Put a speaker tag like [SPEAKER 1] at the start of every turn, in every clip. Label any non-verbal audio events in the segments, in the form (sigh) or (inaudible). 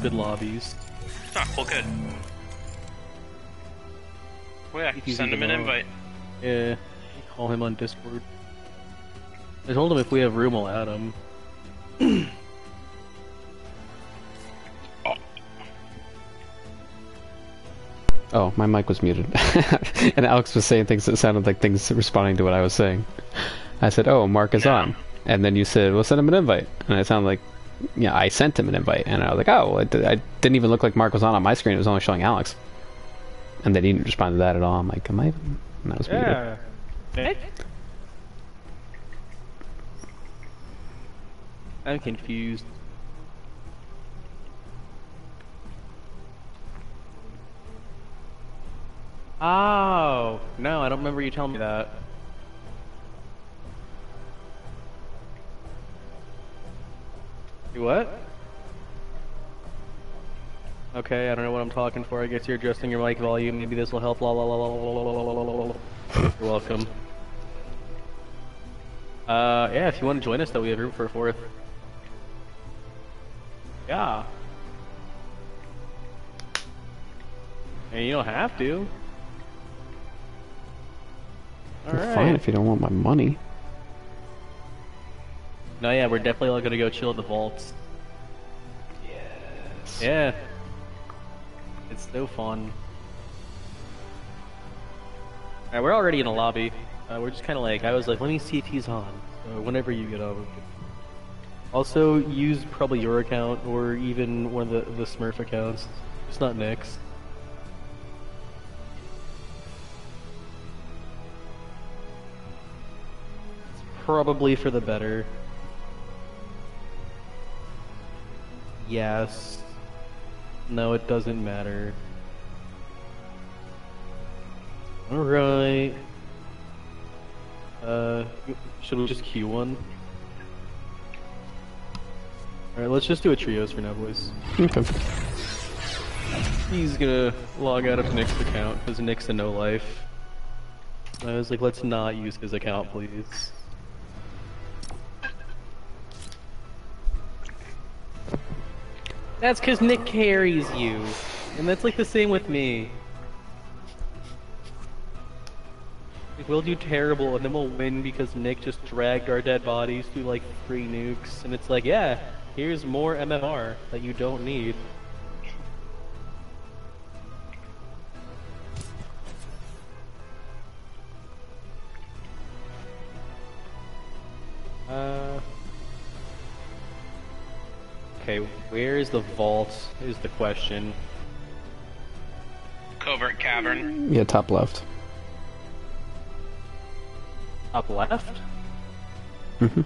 [SPEAKER 1] stupid lobbies.
[SPEAKER 2] Ah, well, good. Well, yeah,
[SPEAKER 1] He's
[SPEAKER 2] send him an
[SPEAKER 1] even
[SPEAKER 2] invite.
[SPEAKER 1] Yeah, call him on Discord. I told him if we have room, I'll add him. (clears throat)
[SPEAKER 3] Oh, my mic was muted. (laughs) and Alex was saying things that sounded like things responding to what I was saying. I said, oh, Marc is on. And then you said, well, send him an invite. And it sounded like, yeah, I sent him an invite. And I was like, oh, it, I didn't even look like Marc was on on my screen. It was only showing Alex. And they didn't respond to that at all. I'm like, am I even? And that was muted.
[SPEAKER 1] Yeah. Nick? I'm confused. Oh, no, I don't remember you telling me that. You what? Okay, I don't know what I'm talking for. I guess you're adjusting your mic volume. Maybe this will help. La la la la la la la la la. You're welcome. Uh, yeah, if you want to join us, though, we have room for a fourth. Yeah. And you don't have to.
[SPEAKER 3] Fine if you don't want my money.
[SPEAKER 1] No, yeah, we're definitely all gonna go chill at the vaults.
[SPEAKER 3] Yes.
[SPEAKER 1] Yeah. It's so fun. Alright, we're already in a lobby. Uh, we're just kind of like, I was like, let me see if he's on. So whenever you get over. Also, use probably your account or even one of the, the Smurf accounts. It's not Nick's. It's probably for the better. Yes. No, it doesn't matter. Alright. Uh, should we just queue one? Alright, let's just do a trios for now, boys.
[SPEAKER 3] Okay.
[SPEAKER 1] He's gonna log out of Nick's account, because Nick's a no life. I was like, let's not use his account, please. That's because Nick carries you. And that's like the same with me. We'll do terrible and then we'll win because Nick just dragged our dead bodies through like three nukes. And it's like, yeah, here's more MMR that you don't need. Is the vault? Is the question.
[SPEAKER 2] Covert cavern.
[SPEAKER 3] Yeah, top left.
[SPEAKER 1] Up left?
[SPEAKER 3] Mm-hmm.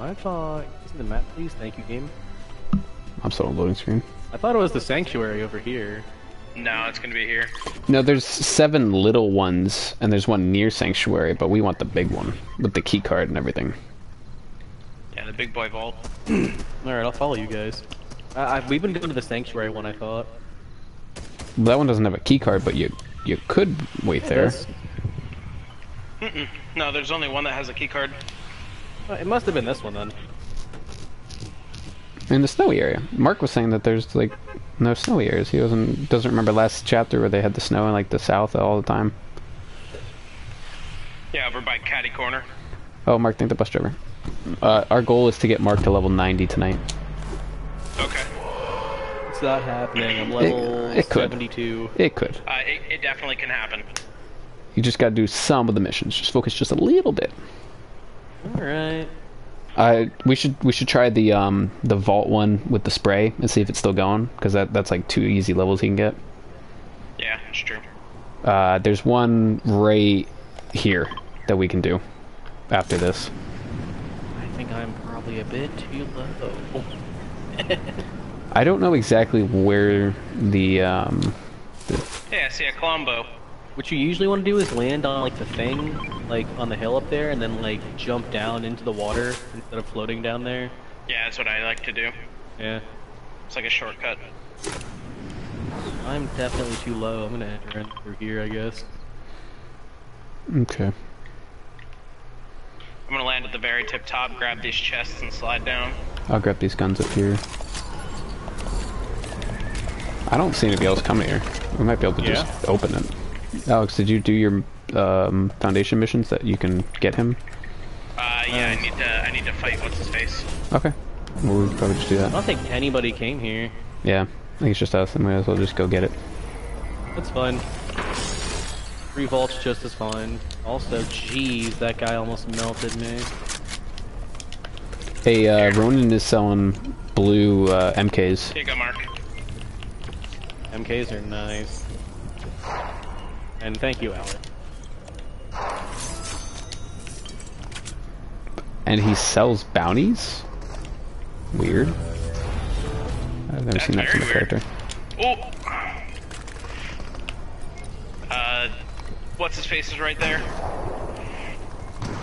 [SPEAKER 1] I thought. Is it the map, please? Thank you, game.
[SPEAKER 3] I'm still on loading screen.
[SPEAKER 1] I thought it was the sanctuary over here.
[SPEAKER 2] No, it's gonna be here.
[SPEAKER 3] No, there's seven little ones, and there's one near Sanctuary, but we want the big one with the key card and everything.
[SPEAKER 2] Yeah, the big boy vault. (clears throat)
[SPEAKER 1] Alright, I'll follow you guys. I, I, we've been going to the sanctuary one, I thought.
[SPEAKER 3] Well, that one doesn't have a key card, but you you could wait there.
[SPEAKER 2] Mm-mm. No, there's only one that has a key card.
[SPEAKER 1] uh, it must have been this one then.
[SPEAKER 3] In the snowy area. Marc was saying that there's like no snowy areas. He doesn't doesn't remember last chapter where they had the snow in like the south all the time.
[SPEAKER 2] Yeah, over by Caddy Corner.
[SPEAKER 3] Oh, Marc, thank the bus driver. Uh, our goal is to get Marc to level 90 tonight.
[SPEAKER 2] Okay.
[SPEAKER 1] It's not happening. I'm level
[SPEAKER 3] it could.
[SPEAKER 1] 72.
[SPEAKER 3] It could.
[SPEAKER 2] Uh, it, it definitely can happen.
[SPEAKER 3] You just got to do some of the missions. Just focus just a little bit.
[SPEAKER 1] Alright.
[SPEAKER 3] Uh, we should we should try the um the vault one with the spray and see if it's still going because that that's like two easy levels he can get.
[SPEAKER 2] Yeah, it's true.
[SPEAKER 3] Uh, there's one right here that we can do after this.
[SPEAKER 1] I probably a bit too low. (laughs)
[SPEAKER 3] I don't know exactly where the um the,
[SPEAKER 2] Yeah, see a Colombo.
[SPEAKER 1] What you usually want to do is land on like the thing, like on the hill up there, and then like jump down into the water instead of floating down there.
[SPEAKER 2] Yeah, that's what I like to do.
[SPEAKER 1] Yeah.
[SPEAKER 2] It's like a shortcut.
[SPEAKER 1] I'm definitely too low. I'm gonna enter in through here, I guess.
[SPEAKER 3] okay.
[SPEAKER 2] I'm gonna land at the very tip top, grab these chests, and slide down.
[SPEAKER 3] I'll grab these guns up here. I don't see anybody else coming here. We might be able to
[SPEAKER 1] Yeah.
[SPEAKER 3] just open it. Alex, did you do your um, foundation missions that you can get him?
[SPEAKER 2] Uh, yeah, I need to. I need to fight. What's his face?
[SPEAKER 3] Okay. We'll probably just do that.
[SPEAKER 1] I don't think anybody came here.
[SPEAKER 3] Yeah. I think it's just us, and we might as well just go get it.
[SPEAKER 1] That's fine. Three vaults just as fine. Also, jeez, that guy almost melted me.
[SPEAKER 3] Hey, uh, Ronan is selling blue uh, MKs.
[SPEAKER 2] Here you go, Marc.
[SPEAKER 1] MKs are nice. And thank you, Alex.
[SPEAKER 3] And he sells bounties? Weird. I've never
[SPEAKER 2] That's
[SPEAKER 3] seen that from a character.
[SPEAKER 2] Oh. Uh, what's his face is right there.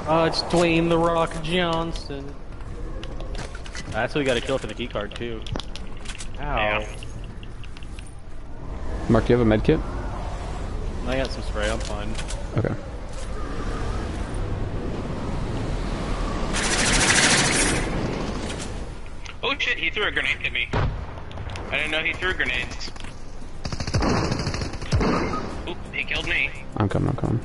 [SPEAKER 1] Oh, it's Dwayne the Rock Johnson. That's what we gotta kill for the key card too. Ow.
[SPEAKER 2] Yeah.
[SPEAKER 3] Marc, do you have a med kit?
[SPEAKER 1] I got some spray, I'm fine.
[SPEAKER 3] Okay.
[SPEAKER 2] Oh shit! He threw a grenade at me. I didn't know he threw grenades. Oop! He killed me.
[SPEAKER 3] I'm coming, I'm coming.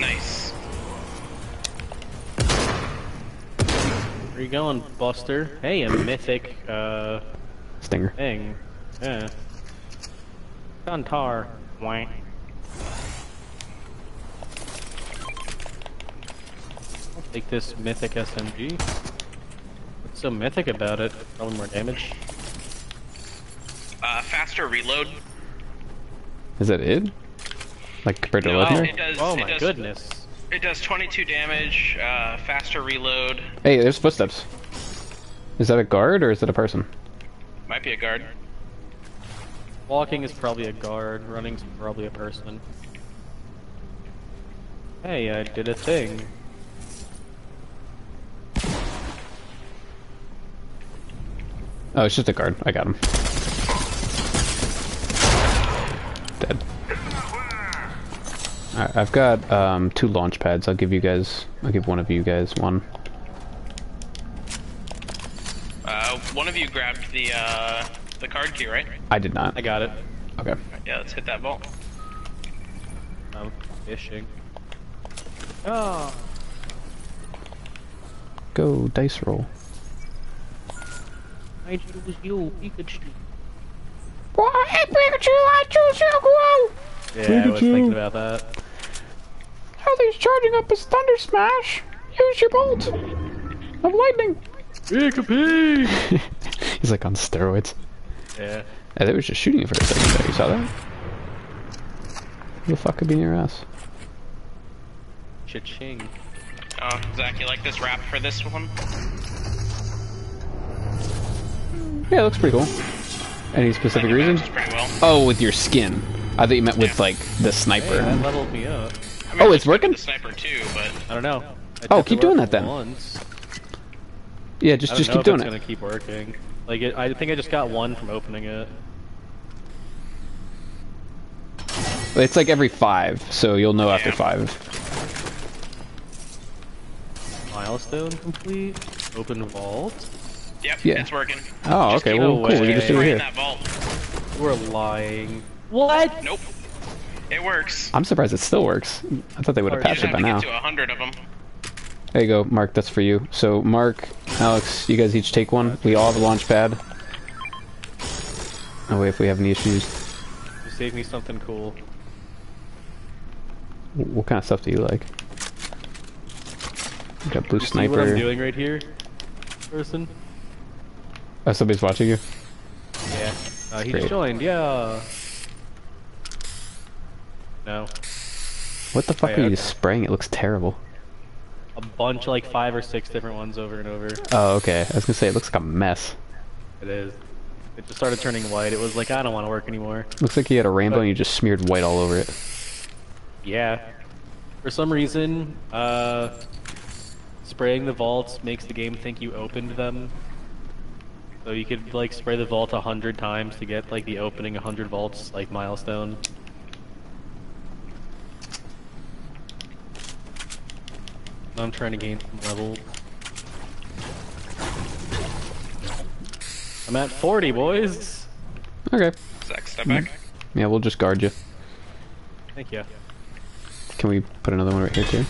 [SPEAKER 2] Nice.
[SPEAKER 1] Where you going, Buster? Hey, a mythic, uh,
[SPEAKER 3] Stinger.
[SPEAKER 1] thing. Yeah. Guntar. Wank. I'll take this mythic SMG. What's so mythic about it? Probably more damage.
[SPEAKER 2] Uh, faster reload.
[SPEAKER 3] Is that it? Like compared to
[SPEAKER 2] No,
[SPEAKER 3] legendary?
[SPEAKER 2] it does.
[SPEAKER 1] Oh
[SPEAKER 2] it
[SPEAKER 1] my
[SPEAKER 2] does,
[SPEAKER 1] goodness.
[SPEAKER 2] It does 22 damage. Uh, faster reload.
[SPEAKER 3] Hey, there's footsteps. Is that a guard or is it a person?
[SPEAKER 2] Might be a guard.
[SPEAKER 1] Walking is probably a guard, running's probably a person. Hey, I did a thing.
[SPEAKER 3] Oh, it's just a guard. I got him. Dead. Alright, I've got um, two launch pads. I'll give you guys. I'll give one of you guys one.
[SPEAKER 2] Uh, one of you grabbed the uh, the card key, right?
[SPEAKER 3] I did not.
[SPEAKER 1] I got it.
[SPEAKER 3] Okay.
[SPEAKER 2] Yeah, let's hit that vault.
[SPEAKER 1] I'm fishing. Oh.
[SPEAKER 3] Go dice roll.
[SPEAKER 1] I choose you, Pikachu.
[SPEAKER 3] Why, Pikachu? I choose you,
[SPEAKER 1] Yeah, I was thinking about that.
[SPEAKER 3] He's charging up his Thunder Smash. Use your bolt of lightning.
[SPEAKER 1] Pikachu! (laughs)
[SPEAKER 3] He's like on steroids.
[SPEAKER 1] yeah.
[SPEAKER 3] Yeah, they were just shooting you for a second there. You saw that? Who the fuck could be in your ass?
[SPEAKER 1] Cha-ching.
[SPEAKER 2] Oh, Zach, you like this wrap for this one?
[SPEAKER 3] Yeah, it looks pretty cool. Any specific
[SPEAKER 2] It
[SPEAKER 3] reason?
[SPEAKER 2] well.
[SPEAKER 3] Oh, with your skin. I thought you meant with like the
[SPEAKER 1] Hey,
[SPEAKER 3] sniper.
[SPEAKER 1] that leveled me up.
[SPEAKER 2] I mean,
[SPEAKER 3] Oh, it's working?
[SPEAKER 2] The sniper too, but
[SPEAKER 1] I don't know. I
[SPEAKER 3] Oh, keep doing that then.
[SPEAKER 1] Once.
[SPEAKER 3] yeah, just
[SPEAKER 1] I don't
[SPEAKER 3] just
[SPEAKER 1] know
[SPEAKER 3] keep
[SPEAKER 1] if
[SPEAKER 3] doing
[SPEAKER 1] it's
[SPEAKER 3] it.
[SPEAKER 1] gonna keep working. Like, it, I think I just got one from opening it.
[SPEAKER 3] It's like every five, so you'll know after five.
[SPEAKER 1] Milestone complete. Open vault.
[SPEAKER 2] Yep,
[SPEAKER 3] Yeah.
[SPEAKER 2] it's working.
[SPEAKER 3] Oh,
[SPEAKER 2] Just
[SPEAKER 3] okay.
[SPEAKER 2] keep
[SPEAKER 3] Well,
[SPEAKER 1] No
[SPEAKER 3] cool. We can just do
[SPEAKER 1] way.
[SPEAKER 3] it
[SPEAKER 2] Right in
[SPEAKER 3] here.
[SPEAKER 2] that vault.
[SPEAKER 1] You are lying. What?
[SPEAKER 2] Nope. It works.
[SPEAKER 3] I'm surprised it still works. I thought they would have
[SPEAKER 1] You
[SPEAKER 2] You
[SPEAKER 3] patched it by
[SPEAKER 2] to
[SPEAKER 3] now.
[SPEAKER 2] get to hundred of them.
[SPEAKER 3] There you go, Marc. That's for you. So, Marc, Alex, you guys each take one. We all have a launch pad. Oh wait, if we have any issues,
[SPEAKER 1] You saved me something cool.
[SPEAKER 3] What kind of stuff do you like? You got blue
[SPEAKER 1] You see what I'm
[SPEAKER 3] sniper.
[SPEAKER 1] doing right here? Person?
[SPEAKER 3] Oh, somebody's watching you.
[SPEAKER 1] Yeah. Uh, he
[SPEAKER 3] Great.
[SPEAKER 1] joined, yeah. No.
[SPEAKER 3] What the fuck
[SPEAKER 1] Oh,
[SPEAKER 3] are
[SPEAKER 1] yeah,
[SPEAKER 3] you
[SPEAKER 1] okay.
[SPEAKER 3] spraying? It looks terrible.
[SPEAKER 1] A bunch, like five or six different ones over and over.
[SPEAKER 3] Oh, okay. I was gonna say it looks like a mess.
[SPEAKER 1] It is. It just started turning white. It was like, I don't want to work anymore.
[SPEAKER 3] Looks like you had a rainbow and you just smeared white all over it.
[SPEAKER 1] Yeah. For some reason, uh, spraying the vaults makes the game think you opened them. So you could like spray the vault a hundred times to get like the opening hundred vaults like milestone. I'm trying to gain some level. I'm at 40, boys!
[SPEAKER 3] Okay.
[SPEAKER 2] Zach, step back. Mm.
[SPEAKER 3] Yeah, we'll just guard you.
[SPEAKER 1] Thank you.
[SPEAKER 3] Can we put another one right here, too?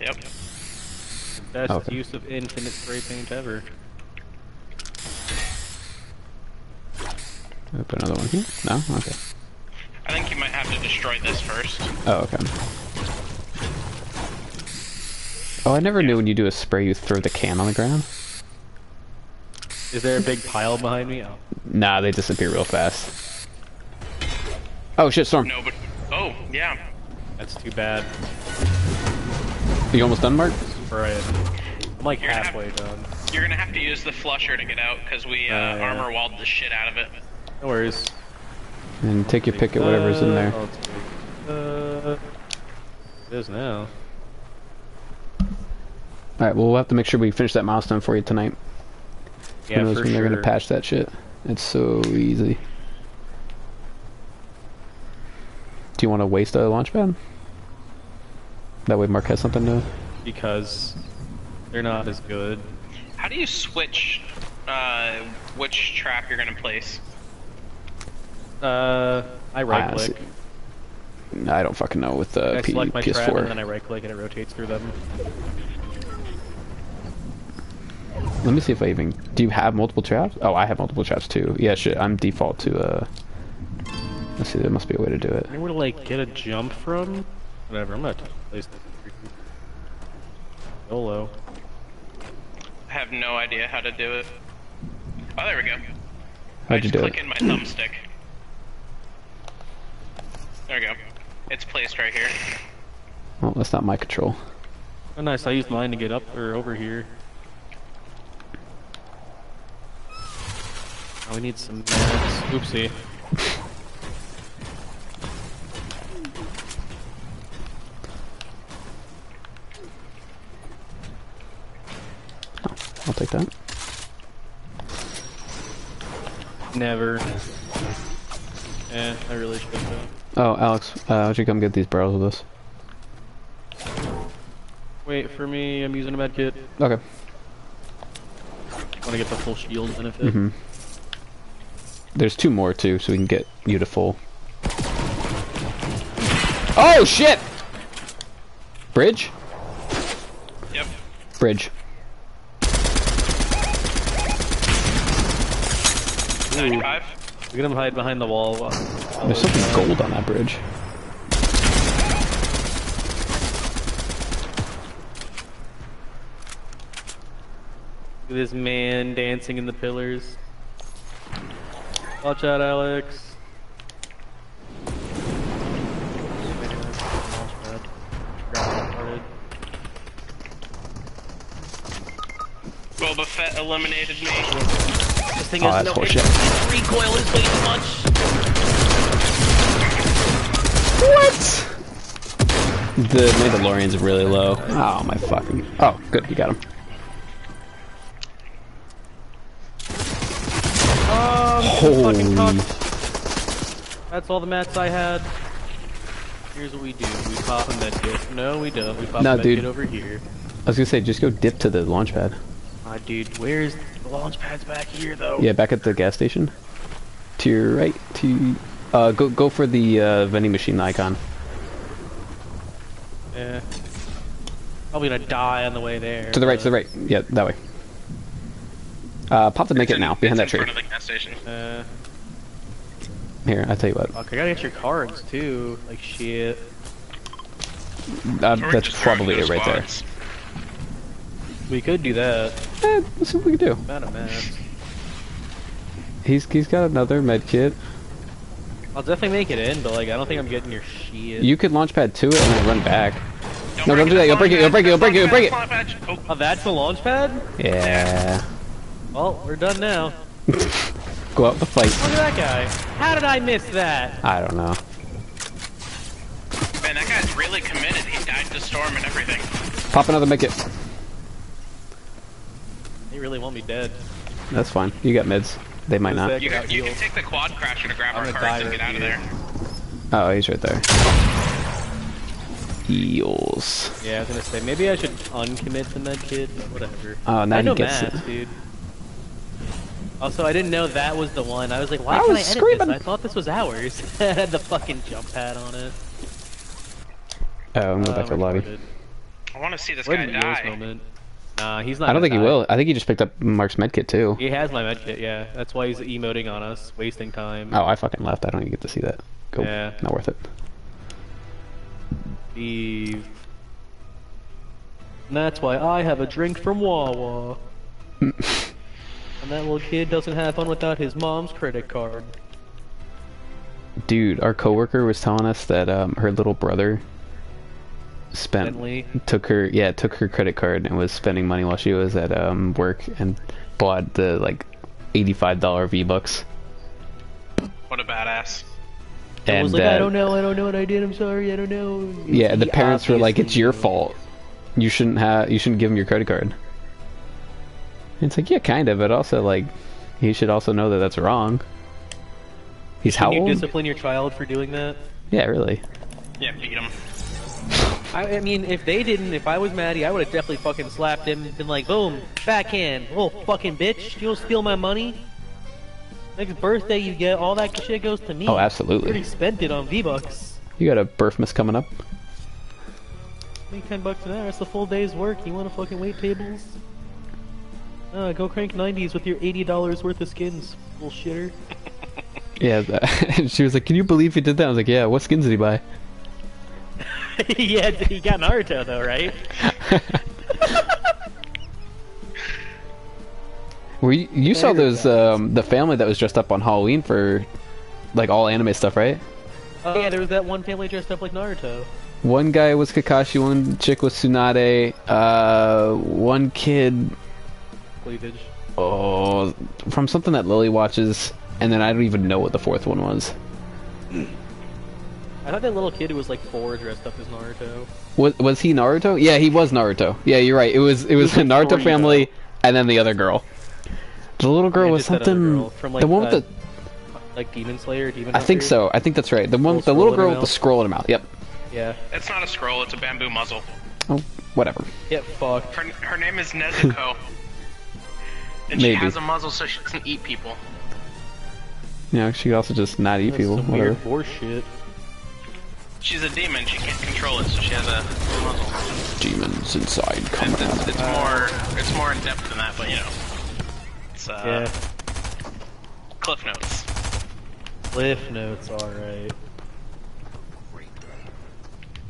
[SPEAKER 2] Yep.
[SPEAKER 1] Best
[SPEAKER 3] okay.
[SPEAKER 1] use of infinite spray paint ever.
[SPEAKER 3] Can we Put another one here? No? Okay.
[SPEAKER 2] I think you might have to destroy this first.
[SPEAKER 3] Oh, okay. Oh, I never knew when you do a spray you throw the can on the ground.
[SPEAKER 1] Is there a big pile behind me? Oh,
[SPEAKER 3] Nah, they disappear real fast. Oh shit, Storm.
[SPEAKER 2] No, but oh yeah.
[SPEAKER 1] that's too bad.
[SPEAKER 3] You almost done, Marc?
[SPEAKER 1] Right. I'm like
[SPEAKER 2] You're gonna have-
[SPEAKER 1] halfway done.
[SPEAKER 2] You're gonna have to use the flusher to get out because we uh,
[SPEAKER 1] Uh,
[SPEAKER 2] armor walled the shit out of it.
[SPEAKER 1] No worries.
[SPEAKER 3] And take your pick at whatever's in there.
[SPEAKER 1] Uh, I'll take, it is now.
[SPEAKER 3] Alright, well, we'll have to make sure we finish that milestone for you tonight.
[SPEAKER 1] Yeah,
[SPEAKER 3] Who knows
[SPEAKER 1] for
[SPEAKER 3] when
[SPEAKER 1] sure.
[SPEAKER 3] they're gonna patch that shit? It's so easy. Do you want to waste a launch pad? That way Marc has something to...
[SPEAKER 1] because they're not as good.
[SPEAKER 2] How do you switch uh, which trap you're gonna place?
[SPEAKER 1] Uh, I right click.
[SPEAKER 3] honestly- I don't fucking know with the
[SPEAKER 1] I
[SPEAKER 3] P-
[SPEAKER 1] select my trap and then I right click and it rotates through them.
[SPEAKER 3] Let me see if I even... Do you have multiple traps? Oh, I have multiple traps too. Yeah, shit, I'm default to, uh... Let's see, there must be a way to do it.
[SPEAKER 1] Anywhere to like get a jump from? Whatever, I'm not place this. YOLO.
[SPEAKER 2] I have no idea how to do it. Oh, there we go.
[SPEAKER 3] How'd you
[SPEAKER 2] just
[SPEAKER 3] do
[SPEAKER 2] click
[SPEAKER 3] it?
[SPEAKER 2] in my thumbstick. There we go. It's placed right here.
[SPEAKER 3] Well, that's not my control.
[SPEAKER 1] Oh nice, I used mine to get up or over here. Oh, we need some mats. Oopsie.
[SPEAKER 3] I'll take that.
[SPEAKER 1] Never. Eh, I really should have.
[SPEAKER 3] Oh, Alex, uh, why don't you come get these barrels with us?
[SPEAKER 1] Wait for me, I'm using a med kit.
[SPEAKER 3] Okay.
[SPEAKER 1] Want to get the full shield benefit.
[SPEAKER 3] hmm There's two more too, so we can get you to full. Oh shit! Bridge?
[SPEAKER 2] Yep.
[SPEAKER 3] Bridge.
[SPEAKER 1] Ooh.
[SPEAKER 2] 95.
[SPEAKER 1] Look at him hide behind the wall. While- while
[SPEAKER 3] There's something gold on that bridge.
[SPEAKER 1] Look at this man dancing in the pillars. Watch out, Alex.
[SPEAKER 2] Boba Fett eliminated me.
[SPEAKER 1] This thing
[SPEAKER 3] Oh,
[SPEAKER 1] has
[SPEAKER 3] that's
[SPEAKER 1] no
[SPEAKER 3] horseshit.
[SPEAKER 1] recoil is way too much.
[SPEAKER 3] What? The Mandalorian's really low. Oh my fucking. Oh, good, you got him.
[SPEAKER 1] Um,
[SPEAKER 3] Holy.
[SPEAKER 1] That's all the mats I had. Here's what we do. We pop a medkit. No, we don't. We pop
[SPEAKER 3] No,
[SPEAKER 1] a medkit
[SPEAKER 3] dude.
[SPEAKER 1] over here.
[SPEAKER 3] I was gonna say, just go dip to the launch pad.
[SPEAKER 1] Ah, dude, where's the launch pads back here, though?
[SPEAKER 3] Yeah, back at the gas station. To your right. To uh, go go for the uh, vending machine icon.
[SPEAKER 1] Yeah. Probably gonna die on the way there.
[SPEAKER 3] To the right. To the right. Yeah, that way. Uh, pop the make it
[SPEAKER 2] in-
[SPEAKER 3] now behind that
[SPEAKER 2] it's in
[SPEAKER 3] tree.
[SPEAKER 2] front of the gas station.
[SPEAKER 1] Uh,
[SPEAKER 3] Here, I tell you what.
[SPEAKER 1] fuck, I gotta get your cards too. Like shit.
[SPEAKER 3] Uh,
[SPEAKER 2] Or
[SPEAKER 3] that's probably it right there.
[SPEAKER 1] We could do that.
[SPEAKER 3] Eh, let's see what we can do.
[SPEAKER 1] Amount.
[SPEAKER 3] He's he's got another med kit.
[SPEAKER 1] I'll definitely make it in, but like I don't think I'm getting your shit.
[SPEAKER 3] You could launch pad to it and then run back. No, don't do that, you'll break it, you'll break it, you'll break it, you'll break it.
[SPEAKER 2] launch pad, that's launch.
[SPEAKER 1] Oh, that's the launch pad?
[SPEAKER 3] Yeah.
[SPEAKER 1] Well, we're done now. (laughs)
[SPEAKER 3] Go out the fight.
[SPEAKER 1] Look at that guy. How did I miss that?
[SPEAKER 3] I don't know.
[SPEAKER 2] Oh, man, that guy's really committed. He died to storm and everything.
[SPEAKER 3] Pop another medkit.
[SPEAKER 1] He really want me dead.
[SPEAKER 3] That's fine. You got mids. They might
[SPEAKER 1] Is
[SPEAKER 3] not.
[SPEAKER 1] that-
[SPEAKER 2] You,
[SPEAKER 1] Yeah,
[SPEAKER 2] can, you can take the quad crasher to grab
[SPEAKER 1] I'm
[SPEAKER 2] our
[SPEAKER 1] gonna
[SPEAKER 2] cards and get out of there.
[SPEAKER 3] Oh, he's right there. Heals.
[SPEAKER 1] Yeah, I was gonna say maybe I should uncommit the med kit, but whatever.
[SPEAKER 3] Oh, now
[SPEAKER 1] I
[SPEAKER 3] he
[SPEAKER 1] know
[SPEAKER 3] gets
[SPEAKER 1] mats,
[SPEAKER 3] it.
[SPEAKER 1] dude. Also, I didn't know that was the one. I was like, why
[SPEAKER 3] I
[SPEAKER 1] can't I
[SPEAKER 3] was
[SPEAKER 1] edit
[SPEAKER 3] screaming.
[SPEAKER 1] this? I thought this was ours. (laughs) it had the fucking jump pad on it.
[SPEAKER 3] Oh, I'm going back uh, to the lobby.
[SPEAKER 2] I want to see this
[SPEAKER 1] What
[SPEAKER 2] guy
[SPEAKER 1] an Eos
[SPEAKER 2] die.
[SPEAKER 1] moment. Nah, he's not.
[SPEAKER 3] I don't think he will. I think he just picked up Marc's medkit too.
[SPEAKER 1] He has my medkit, yeah. That's why he's emoting on us, wasting time.
[SPEAKER 3] Oh, I fucking left. I don't even get to see that. Go.
[SPEAKER 1] Yeah.
[SPEAKER 3] Not worth it.
[SPEAKER 1] Eve. And that's why I have a drink from Wawa. (laughs) and that little kid doesn't have fun without his mom's credit card.
[SPEAKER 3] Dude, our coworker was telling us that um, her little brother spent
[SPEAKER 1] Bentley.
[SPEAKER 3] took her yeah took her credit card and was spending money while she was at um, work and bought the like eighty five dollar V bucks.
[SPEAKER 2] What a badass.
[SPEAKER 1] I
[SPEAKER 3] And
[SPEAKER 1] was like,
[SPEAKER 3] uh,
[SPEAKER 1] I don't know, I don't know what I did, I'm sorry, I don't know.
[SPEAKER 3] Yeah, the
[SPEAKER 1] He
[SPEAKER 3] parents were like, "It's your fault. You shouldn't have. You shouldn't give him your credit card." And it's like, yeah, kind of, but also like, he should also know that that's wrong. He's how
[SPEAKER 1] Can you
[SPEAKER 3] old?
[SPEAKER 1] discipline your child for doing that?
[SPEAKER 3] Yeah, really.
[SPEAKER 2] Yeah, beat him. (laughs)
[SPEAKER 1] I, I mean, if they didn't, if I was Maddie, I would have definitely fucking slapped him and been like, boom, backhand, oh fucking bitch, you'll steal my money? Next birthday you get, all that shit goes to me.
[SPEAKER 3] Oh, absolutely.
[SPEAKER 1] You already spent it on V-Bucks.
[SPEAKER 3] You got a birth miss coming up.
[SPEAKER 1] Make 10 bucks an hour, that's a full day's work. You wanna fucking wait tables? Uh, go crank 90s with your $80 worth of skins, bullshitter. (laughs)
[SPEAKER 3] Yeah, that, and (laughs) she was like, "Can you believe he did that?" I was like, "Yeah." What skins did he buy? (laughs)
[SPEAKER 1] yeah, he got Naruto though, right? (laughs)
[SPEAKER 3] Were you, you saw
[SPEAKER 1] There
[SPEAKER 3] those um, the family that was dressed up on Halloween for like all anime stuff, right?
[SPEAKER 1] Oh yeah, there was that one family dressed up like Naruto.
[SPEAKER 3] One guy was Kakashi, one chick was Tsunade, uh, one kid
[SPEAKER 1] Cleavage.
[SPEAKER 3] oh from something that Lily watches, and then I don't even know what the fourth one was. (clears throat)
[SPEAKER 1] I thought that little kid who was like four dressed up as Naruto.
[SPEAKER 3] Was was he Naruto? Yeah, he was Naruto. Yeah, you're right. It was it was
[SPEAKER 1] was
[SPEAKER 3] a Naruto
[SPEAKER 1] three,
[SPEAKER 3] family, and then the other girl. The little girl
[SPEAKER 1] Yeah,
[SPEAKER 3] was
[SPEAKER 1] just that other
[SPEAKER 3] something.
[SPEAKER 1] girl from, like,
[SPEAKER 3] the one with
[SPEAKER 1] uh,
[SPEAKER 3] the.
[SPEAKER 1] Like Demon Slayer, Demon
[SPEAKER 3] I think so. I think that's right. The one,
[SPEAKER 1] Little
[SPEAKER 3] the little girl with the scroll in her mouth. Yep.
[SPEAKER 1] Yeah.
[SPEAKER 2] It's not a scroll, it's a bamboo muzzle.
[SPEAKER 3] Oh, whatever.
[SPEAKER 1] Get fucked.
[SPEAKER 2] Her, her name is Nezuko. (laughs) and she has a muzzle so she doesn't eat people.
[SPEAKER 3] Yeah, she could also just not eat
[SPEAKER 1] That's
[SPEAKER 3] people.
[SPEAKER 1] some
[SPEAKER 3] Whatever.
[SPEAKER 1] weird horse shit.
[SPEAKER 2] She's a demon, she can't control it, so she has a muzzle.
[SPEAKER 3] Demons inside
[SPEAKER 2] It's, it's, it's more it's more in depth than that, but you know. It's uh
[SPEAKER 1] Yeah.
[SPEAKER 2] Cliff Notes.
[SPEAKER 1] Cliff notes, alright.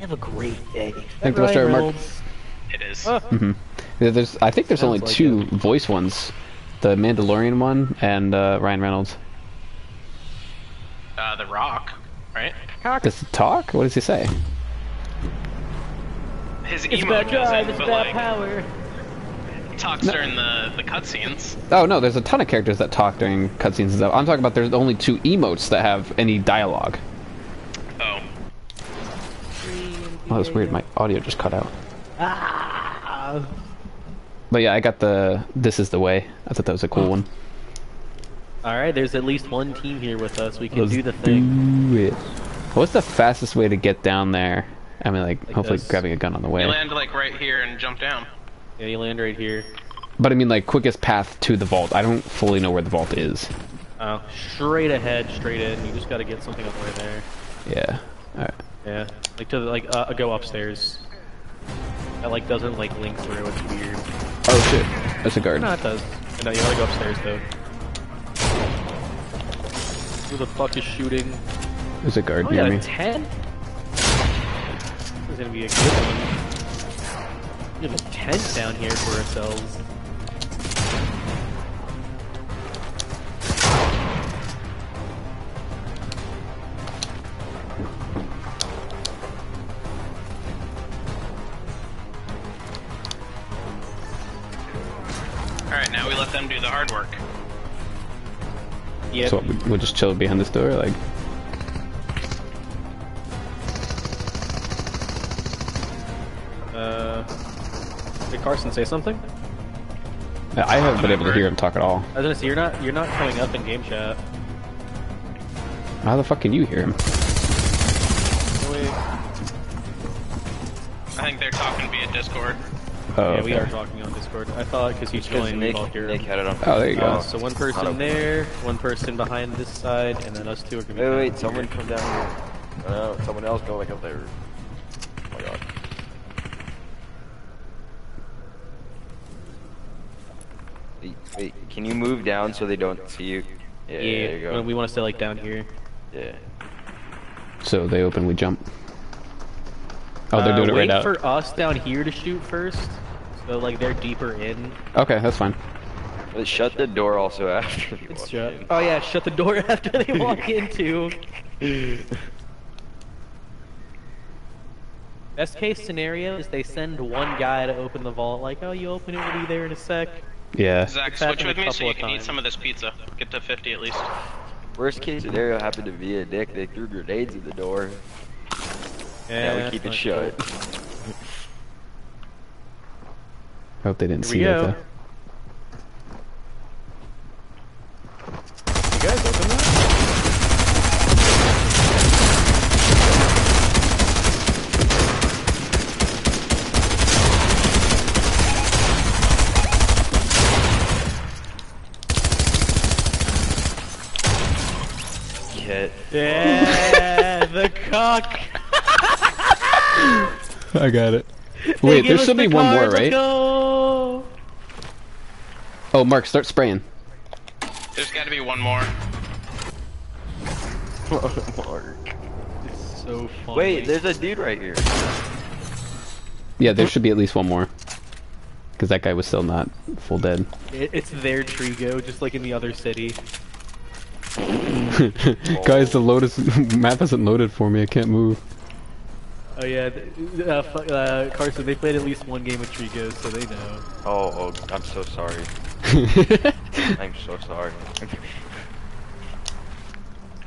[SPEAKER 1] Have a great day.
[SPEAKER 3] Think the story, Marc?
[SPEAKER 2] It is.
[SPEAKER 1] Oh,
[SPEAKER 3] Yeah, there's. I think there's
[SPEAKER 1] Sounds
[SPEAKER 3] only
[SPEAKER 1] like
[SPEAKER 3] two voice ones. The Mandalorian one and uh, Ryan Reynolds.
[SPEAKER 2] Uh, the Rock, right?
[SPEAKER 3] Does he talk? What does he say?
[SPEAKER 2] His
[SPEAKER 1] it's
[SPEAKER 2] emo
[SPEAKER 1] about drive,
[SPEAKER 2] doesn't,
[SPEAKER 1] it's
[SPEAKER 2] but
[SPEAKER 1] about
[SPEAKER 2] like
[SPEAKER 1] power.
[SPEAKER 2] talks during the the cutscenes.
[SPEAKER 3] Oh no, there's a ton of characters that talk during cutscenes and stuff. I'm talking about there's only two emotes that have any dialogue.
[SPEAKER 2] Oh,
[SPEAKER 3] Oh, that's weird. My audio just cut out.
[SPEAKER 1] Ah.
[SPEAKER 3] But yeah, I got the "This Is the Way." I thought that was a cool one.
[SPEAKER 1] Alright, there's at least one team here with us. We can
[SPEAKER 3] Let's
[SPEAKER 1] do the thing.
[SPEAKER 3] do it. What's the fastest way to get down there? I mean, like,
[SPEAKER 1] Like
[SPEAKER 3] hopefully
[SPEAKER 1] this.
[SPEAKER 3] grabbing a gun on the way.
[SPEAKER 2] you land like right here and jump down.
[SPEAKER 1] Yeah, you land right here.
[SPEAKER 3] But I mean, like, quickest path to the vault. I don't fully know where the vault is.
[SPEAKER 1] Oh, straight ahead, straight in. You just gotta get something up right there.
[SPEAKER 3] Yeah. Alright.
[SPEAKER 1] Yeah, like to the, like uh, go upstairs. That like doesn't like link through. It's weird.
[SPEAKER 3] Oh shit. That's a guard.
[SPEAKER 1] No, it does. No, you gotta go upstairs though. Who the fuck is shooting?
[SPEAKER 3] There's a guard
[SPEAKER 1] Oh, we
[SPEAKER 3] near
[SPEAKER 1] got
[SPEAKER 3] me.
[SPEAKER 1] a ten. This is gonna be a good one. We have a tent down here for ourselves.
[SPEAKER 2] All right, now we let them do the hard work.
[SPEAKER 1] Yeah.
[SPEAKER 3] So we- we'll just chill behind this door, like.
[SPEAKER 1] Carson say something?
[SPEAKER 3] I haven't been able to hear him talk at all.
[SPEAKER 1] I was gonna say you're not you're not coming up in game chat.
[SPEAKER 3] How the fuck can you hear him?
[SPEAKER 1] Wait.
[SPEAKER 2] I think they're talking via Discord.
[SPEAKER 3] Oh,
[SPEAKER 1] yeah, we are talking on Discord. I thought because you
[SPEAKER 4] Because
[SPEAKER 1] joined,
[SPEAKER 4] Nick,
[SPEAKER 1] we all hear
[SPEAKER 4] Nick
[SPEAKER 1] him.
[SPEAKER 4] had it on.
[SPEAKER 3] Oh, there you go.
[SPEAKER 1] Uh, so one person there, one person behind this side, and then us two are gonna be.
[SPEAKER 4] Wait,
[SPEAKER 1] down
[SPEAKER 4] wait,
[SPEAKER 1] here.
[SPEAKER 4] someone come down here. No, someone else go like up there. Oh my god. Wait, wait, can you move down so they don't see you? Yeah,
[SPEAKER 1] Yeah,
[SPEAKER 4] there you go.
[SPEAKER 1] we want to stay like down here.
[SPEAKER 4] Yeah.
[SPEAKER 3] So they open, we jump. Oh, they're
[SPEAKER 1] Uh,
[SPEAKER 3] doing it
[SPEAKER 1] wait
[SPEAKER 3] right out.
[SPEAKER 1] for us down here to shoot first. So like they're deeper in.
[SPEAKER 3] Okay, that's fine.
[SPEAKER 4] But shut the door also (laughs) after you
[SPEAKER 1] It's
[SPEAKER 4] walk
[SPEAKER 1] shut.
[SPEAKER 4] in.
[SPEAKER 1] Oh yeah, shut the door (laughs) after they walk (laughs) into. Best case scenario is they send one guy to open the vault. Like, oh, you open it, we'll be there in a sec.
[SPEAKER 3] Yeah.
[SPEAKER 2] Zach, switch with me so you
[SPEAKER 1] of
[SPEAKER 2] can eat some of this pizza. Get to 50 at least.
[SPEAKER 4] Worst case scenario happened to be a dick. They threw grenades at the door. Yeah, we keep it
[SPEAKER 1] not
[SPEAKER 4] shut.
[SPEAKER 1] cool.
[SPEAKER 3] Hope they didn't
[SPEAKER 1] Here
[SPEAKER 3] see
[SPEAKER 1] we
[SPEAKER 3] that though.
[SPEAKER 1] You guys open that?
[SPEAKER 4] Kit.
[SPEAKER 1] Yeah, the cock.
[SPEAKER 3] I got it. Wait,
[SPEAKER 1] give
[SPEAKER 3] there
[SPEAKER 1] us
[SPEAKER 3] should
[SPEAKER 1] the
[SPEAKER 3] be one more, right?
[SPEAKER 1] Go.
[SPEAKER 3] Oh, Marc, start spraying.
[SPEAKER 2] There's got to be one more. (laughs)
[SPEAKER 4] Marc.
[SPEAKER 1] It's so funny.
[SPEAKER 4] Wait, there's a dude right here.
[SPEAKER 3] Yeah, there should be at least one more. Because that guy was still not full dead.
[SPEAKER 1] It's their Trigo, just like in the other city. (laughs)
[SPEAKER 3] Guys, the load is, (laughs) map isn't loaded for me. I can't move.
[SPEAKER 1] Oh yeah, th- uh, fu- uh, Carson, they played at least one game of Trigo, so they know.
[SPEAKER 4] Oh, oh, I'm so sorry. (laughs) I'm so sorry.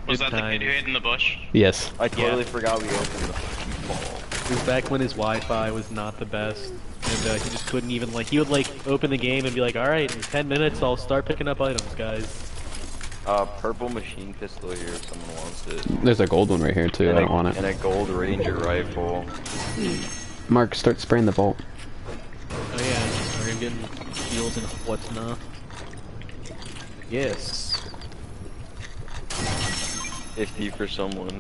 [SPEAKER 2] Was
[SPEAKER 1] Good
[SPEAKER 2] that the kid who
[SPEAKER 1] times.
[SPEAKER 2] hid in the bush?
[SPEAKER 3] yes.
[SPEAKER 4] I totally forgot we opened the fucking ball.
[SPEAKER 1] It was back when his Wi-Fi was not the best, and uh, he just couldn't even like. He would like open the game and be like, "All right, in 10 minutes, I'll start picking up items, guys."
[SPEAKER 4] Uh, purple machine pistol here if someone wants it.
[SPEAKER 3] There's a gold one right here too.
[SPEAKER 4] and
[SPEAKER 3] I
[SPEAKER 4] a,
[SPEAKER 3] don't want it.
[SPEAKER 4] And a gold ranger rifle.
[SPEAKER 3] Marc, start spraying the vault.
[SPEAKER 1] Oh yeah, we're getting heals and what's not. Yes.
[SPEAKER 4] 50 for someone.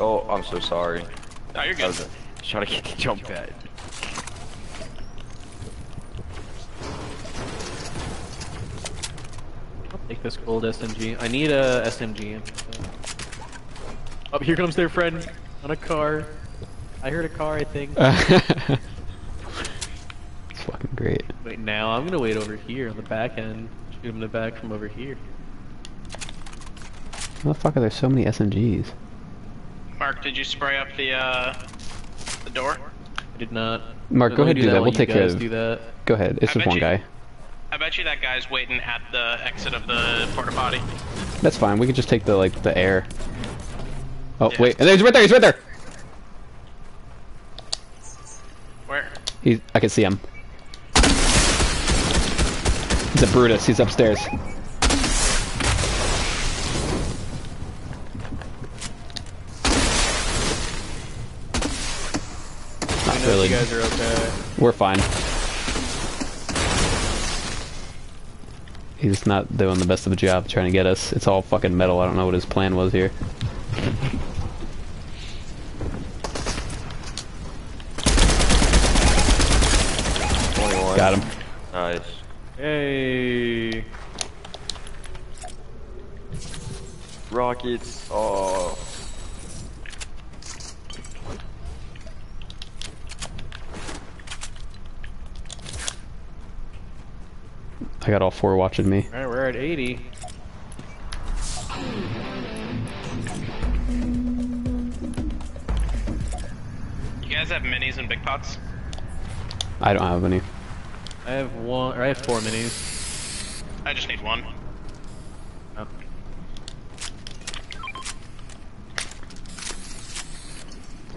[SPEAKER 4] Oh, I'm so sorry.
[SPEAKER 2] Oh, you're
[SPEAKER 4] I
[SPEAKER 2] good.
[SPEAKER 4] was uh, trying to get the jump pad.
[SPEAKER 1] Take this gold SMG. I need a SMG. Oh, here comes their friend on a car. I heard a car, I think. (laughs)
[SPEAKER 3] it's fucking great.
[SPEAKER 1] Wait, now I'm gonna wait over here on the back end. Shoot him in the back from over here.
[SPEAKER 3] How the fuck are there so many SMGs?
[SPEAKER 2] Marc, did you spray up the uh, the door?
[SPEAKER 1] I did not. Marc,
[SPEAKER 3] go ahead and do that.
[SPEAKER 1] while
[SPEAKER 3] We'll take care of.
[SPEAKER 1] do that.
[SPEAKER 3] Go ahead. It's
[SPEAKER 2] I
[SPEAKER 3] just one
[SPEAKER 2] you-
[SPEAKER 3] guy.
[SPEAKER 2] I bet you that guy's waiting at the exit of the porta potty.
[SPEAKER 3] That's fine. We can just take the like the air. Oh
[SPEAKER 2] Yeah.
[SPEAKER 3] wait, and he's right there. He's right there.
[SPEAKER 2] Where?
[SPEAKER 3] He's. I can see him. He's a Brutus. He's upstairs. Not really.
[SPEAKER 1] you guys are okay.
[SPEAKER 3] We're fine. He's not doing the best of a job trying to get us. It's all fucking metal. I don't know what his plan was here. Got him.
[SPEAKER 4] Nice.
[SPEAKER 1] Hey.
[SPEAKER 4] Rockets. Oh.
[SPEAKER 3] I got all four watching me.
[SPEAKER 1] Alright, we're at 80.
[SPEAKER 2] You guys have minis and big pots?
[SPEAKER 3] I don't have any.
[SPEAKER 1] I have one, or I have four minis.
[SPEAKER 2] I just need one.
[SPEAKER 1] Oh.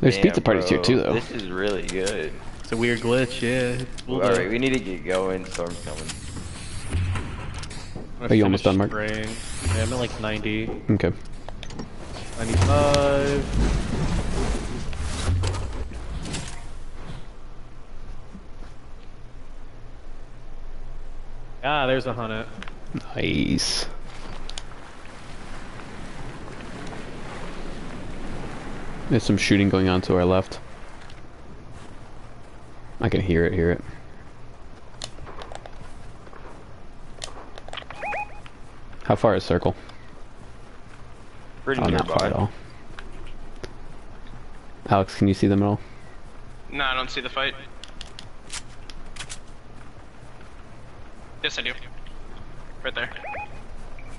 [SPEAKER 3] There's
[SPEAKER 4] Damn,
[SPEAKER 3] pizza parties here too, though.
[SPEAKER 4] This is really good.
[SPEAKER 1] It's a weird glitch, yeah. It's cool.
[SPEAKER 4] Alright, we need to get going. Storm's coming.
[SPEAKER 3] Are you almost done, Marc?
[SPEAKER 1] Spraying. Yeah, I'm at like 90.
[SPEAKER 3] Okay.
[SPEAKER 1] 95. Ah, there's a hundred.
[SPEAKER 3] Nice. There's some shooting going on to our left. I can hear it, hear it. How far is circle?
[SPEAKER 4] Pretty
[SPEAKER 3] Oh, not far at all. Alex, can you see them at all?
[SPEAKER 2] No, I don't see the fight. Yes, I do. Right there.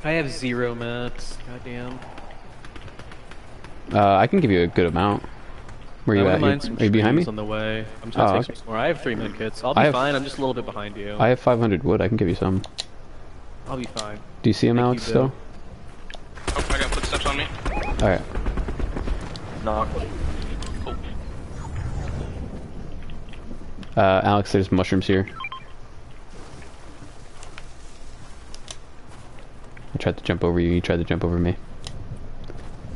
[SPEAKER 1] I have zero mats. Goddamn.
[SPEAKER 3] Uh, I can give you a good amount. Where are
[SPEAKER 1] you
[SPEAKER 3] at?
[SPEAKER 1] wouldn't
[SPEAKER 3] You-
[SPEAKER 1] mind some
[SPEAKER 3] are you behind me?
[SPEAKER 1] trees on the way. I'm just gonna
[SPEAKER 3] Oh,
[SPEAKER 1] take
[SPEAKER 3] okay.
[SPEAKER 1] some more. I have three med kits. I'll be
[SPEAKER 3] I have-
[SPEAKER 1] fine. I'm just a little bit behind you.
[SPEAKER 3] I have 500 wood. I can give you some.
[SPEAKER 1] I'll be fine.
[SPEAKER 3] Do you see him,
[SPEAKER 1] Thank
[SPEAKER 3] Alex, still?
[SPEAKER 2] Oh, I got footsteps on me.
[SPEAKER 3] Alright.
[SPEAKER 4] Knock.
[SPEAKER 2] Cool.
[SPEAKER 3] Uh, Alex, there's mushrooms here. I tried to jump over you, you tried to jump over me.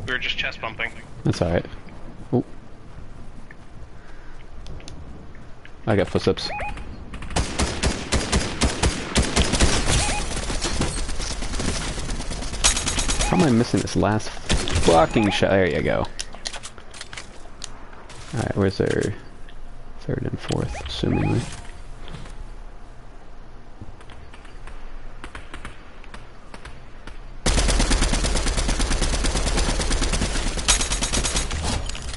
[SPEAKER 2] We were just chest bumping.
[SPEAKER 3] That's alright. I got footsteps. How am I missing this last fucking shot? There you go. Alright, where's their third and fourth, assumingly?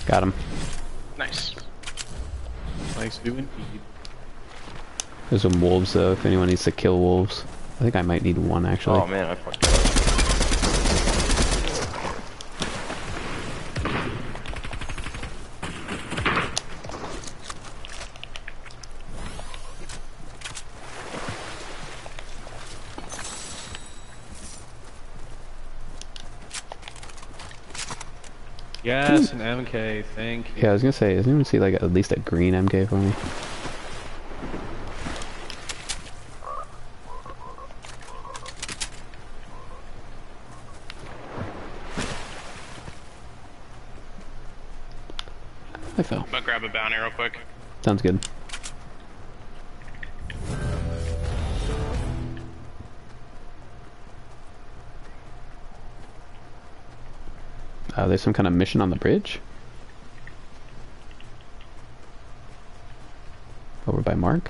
[SPEAKER 3] Got him.
[SPEAKER 2] Nice.
[SPEAKER 1] Nice do indeed.
[SPEAKER 3] There's some wolves though, if anyone needs to kill wolves. I think I might need one actually.
[SPEAKER 4] Oh man, I fucked up.
[SPEAKER 1] Yes, an MK. Thank you.
[SPEAKER 3] Yeah, I was gonna say, does anyone see like at least a green MK for me? I fell.
[SPEAKER 2] I'm gonna grab a bounty real quick.
[SPEAKER 3] Sounds good. Uh, there's some kind of mission on the bridge. By Marc.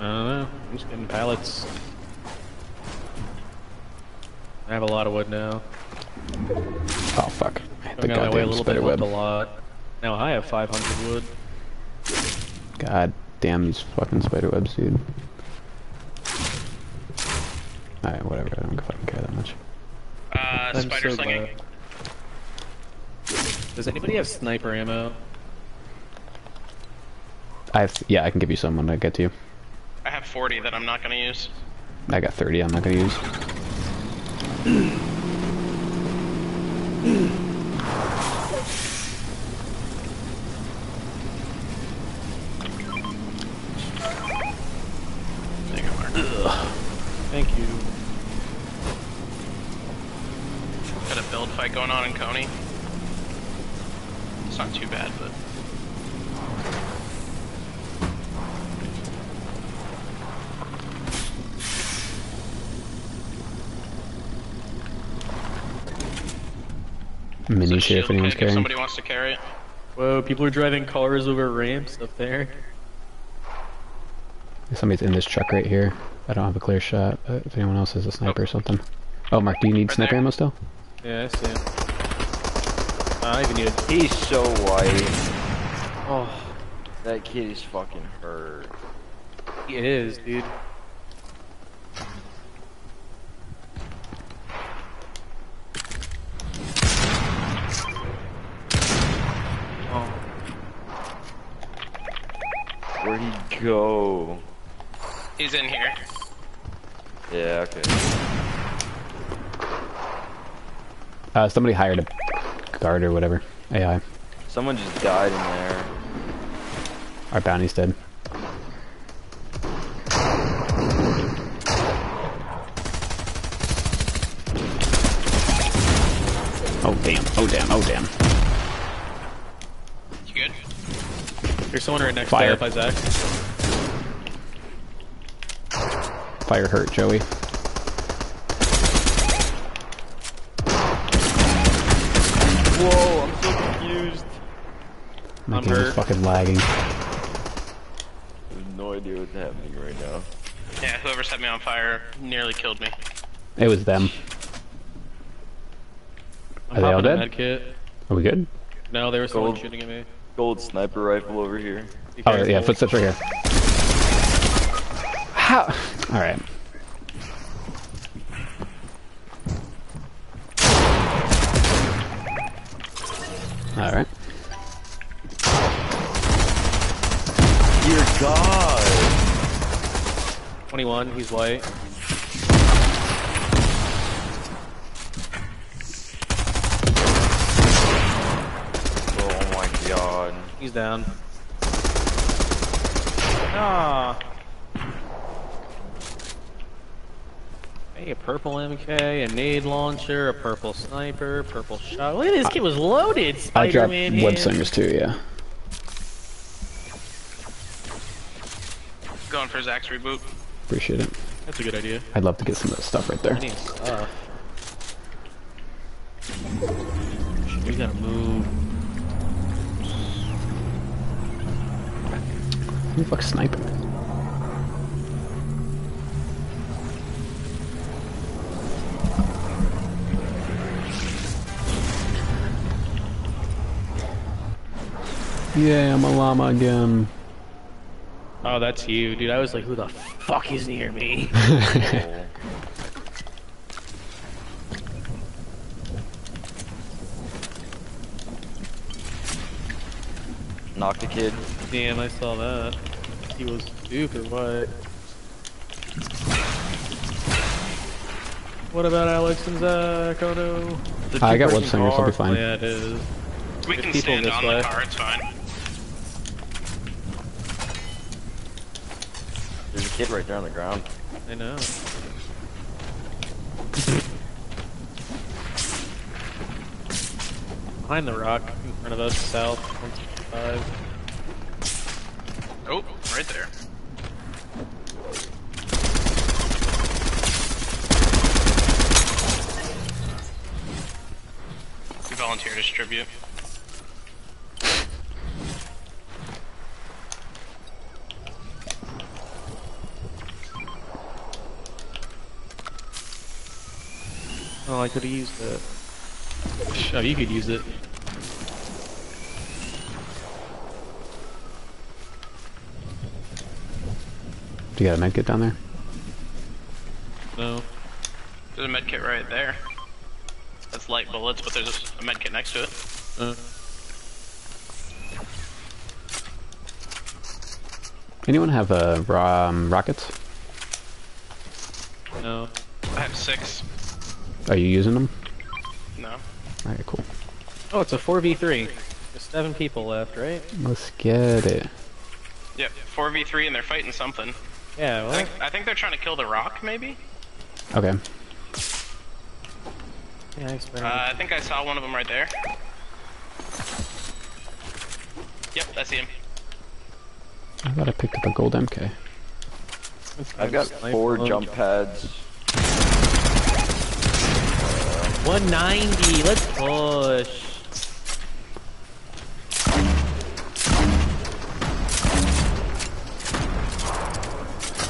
[SPEAKER 1] I don't know. I'm just getting pallets. I have a lot of wood now.
[SPEAKER 3] Oh fuck! I hit the
[SPEAKER 1] my way a
[SPEAKER 3] goddamn
[SPEAKER 1] little bit,
[SPEAKER 3] spider web.
[SPEAKER 1] a lot. Now I have 500 wood.
[SPEAKER 3] God damn these fucking spider webs, dude. Alright, whatever. I don't fucking care that much.
[SPEAKER 2] Uh,
[SPEAKER 1] I'm
[SPEAKER 2] spider
[SPEAKER 1] so
[SPEAKER 2] slinging.
[SPEAKER 1] glad. Does anybody have sniper ammo?
[SPEAKER 3] I have, yeah, I can give you some when I get to you.
[SPEAKER 2] I have 40 that I'm not gonna use.
[SPEAKER 3] I got 30 I'm not gonna use.
[SPEAKER 2] There you Marc.
[SPEAKER 1] Thank you.
[SPEAKER 2] Got a build fight going on in Coney. It's not too bad, but
[SPEAKER 3] Mini
[SPEAKER 2] So
[SPEAKER 3] if anyone's
[SPEAKER 2] pick if
[SPEAKER 3] carrying.
[SPEAKER 2] somebody wants to carry it.
[SPEAKER 1] Whoa, people are driving cars over ramps up there.
[SPEAKER 3] Somebody's in this truck right here. I don't have a clear shot, but if anyone else has a sniper or something. Oh, Marc, do you need
[SPEAKER 2] Right
[SPEAKER 3] sniper
[SPEAKER 2] there.
[SPEAKER 3] ammo still?
[SPEAKER 1] Yeah, I see him. I even need it.
[SPEAKER 4] He's so white.
[SPEAKER 1] Oh,
[SPEAKER 4] That kid is fucking hurt.
[SPEAKER 1] he is, dude. Oh,
[SPEAKER 4] Where'd he go?
[SPEAKER 2] He's in here.
[SPEAKER 4] Yeah, okay.
[SPEAKER 3] Uh, somebody hired a guard or whatever. AI.
[SPEAKER 4] Someone just died in there.
[SPEAKER 3] Our bounty's dead. Oh damn, oh damn, oh damn.
[SPEAKER 2] You good?
[SPEAKER 1] there's someone right next
[SPEAKER 3] Fire.
[SPEAKER 1] to Isaac.
[SPEAKER 3] Fire hurt, Joey?
[SPEAKER 4] Whoa, I'm so confused.
[SPEAKER 3] My
[SPEAKER 1] I'm
[SPEAKER 3] game is fucking lagging.
[SPEAKER 4] I have no idea what's happening right now.
[SPEAKER 2] Yeah, whoever set me on fire nearly killed me.
[SPEAKER 3] It was them.
[SPEAKER 1] I'm
[SPEAKER 3] Are they all dead?
[SPEAKER 1] medkit.
[SPEAKER 3] Are we good?
[SPEAKER 1] No, there was someone
[SPEAKER 4] Gold.
[SPEAKER 1] shooting at me.
[SPEAKER 4] Gold sniper rifle over here.
[SPEAKER 3] Oh yeah, footsteps right here. How? All right. All right.
[SPEAKER 4] Dear God!
[SPEAKER 1] 21, he's white.
[SPEAKER 4] Oh my God!
[SPEAKER 1] He's down. Ah. Hey, a purple MK, a nade launcher, a purple sniper, purple shot. Look at this uh, kid was loaded.
[SPEAKER 3] I dropped
[SPEAKER 1] Spider-Man.
[SPEAKER 3] web
[SPEAKER 1] hands.
[SPEAKER 3] slingers too. Yeah.
[SPEAKER 2] Going for Zach's reboot.
[SPEAKER 3] Appreciate it.
[SPEAKER 1] That's a good idea.
[SPEAKER 3] I'd love to get some of that stuff right there.
[SPEAKER 1] I need stuff. We gotta move.
[SPEAKER 3] Who the fuck's sniping? Yeah, I'm a llama again.
[SPEAKER 1] Oh, that's you, dude. I was like, who the fuck is near me?
[SPEAKER 4] Oh. (laughs) Knock the kid.
[SPEAKER 1] Damn, I saw that. He was stupid, what? What about Alex and Zach? Oh no.
[SPEAKER 4] The
[SPEAKER 3] I got
[SPEAKER 4] two-person
[SPEAKER 3] web slingers, I'll be.
[SPEAKER 1] Oh,
[SPEAKER 3] fine.
[SPEAKER 1] yeah, it is.
[SPEAKER 2] We
[SPEAKER 1] There's
[SPEAKER 2] can stand on
[SPEAKER 1] way.
[SPEAKER 2] the car, it's fine.
[SPEAKER 4] There's a kid right there on the ground.
[SPEAKER 1] I know. Behind the rock, in front of us, south, 165.
[SPEAKER 2] Oh, right there. Volunteer distribute.
[SPEAKER 1] Oh, I could have used that. Oh, you could use it.
[SPEAKER 3] Do you got a medkit down there?
[SPEAKER 1] No.
[SPEAKER 2] There's a med kit right there. That's bullets, but there's a med kit next to it.
[SPEAKER 1] Uh,
[SPEAKER 3] Anyone have a ro- um, rockets?
[SPEAKER 1] no.
[SPEAKER 2] I have six.
[SPEAKER 3] Are you using them?
[SPEAKER 2] No.
[SPEAKER 3] Alright, cool.
[SPEAKER 1] Oh, it's a 4v3. There's seven people left, right?
[SPEAKER 3] Let's get it.
[SPEAKER 2] Yep, 4v3 and they're fighting something.
[SPEAKER 1] Yeah,
[SPEAKER 2] I think, I think they're trying to kill the rock, maybe?
[SPEAKER 3] Okay.
[SPEAKER 1] Yeah, I
[SPEAKER 2] Uh, I think I saw one of them right there. Yep, I see him.
[SPEAKER 3] I thought I picked up a gold MK.
[SPEAKER 4] I've got four jump pads.
[SPEAKER 1] 190, let's push.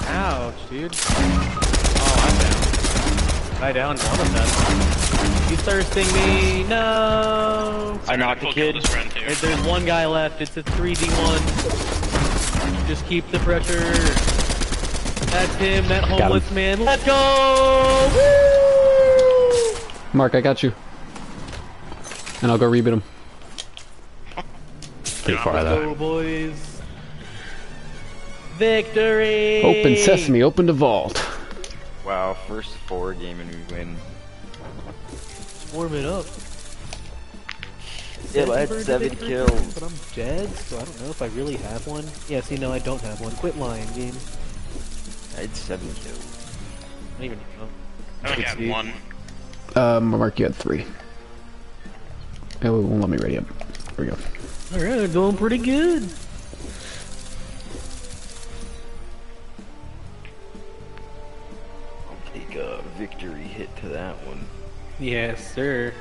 [SPEAKER 1] Ouch, dude. Oh, I'm down. I downed one of them. He's thirsting me. No.
[SPEAKER 4] I knocked the kid.
[SPEAKER 2] killed his friend too.
[SPEAKER 1] If There's one guy left. It's a 3v1. Just keep the pressure. That's him, that
[SPEAKER 3] him.
[SPEAKER 1] homeless man. Let's go! Woo!
[SPEAKER 3] Marc, I got you. And I'll go reboot him. Pretty far
[SPEAKER 1] Let's
[SPEAKER 3] though.
[SPEAKER 1] go, boys. Victory!
[SPEAKER 3] Open sesame, open the vault.
[SPEAKER 4] Wow, first four game and we win.
[SPEAKER 1] Warm it up.
[SPEAKER 4] Yeah, but I had seven
[SPEAKER 1] victory,
[SPEAKER 4] kills.
[SPEAKER 1] But I'm dead, so I don't know if I really have one. Yeah, see, no, I don't have one. Quit lying, game.
[SPEAKER 4] I had seven kills.
[SPEAKER 1] I don't even know.
[SPEAKER 2] I only
[SPEAKER 1] Good
[SPEAKER 2] got one.
[SPEAKER 3] Um, Marc, you had three. Oh, it won't let me ready up. There we go.
[SPEAKER 1] Alright, going pretty good.
[SPEAKER 4] I'll take a victory hit to that one.
[SPEAKER 1] Yes, sir.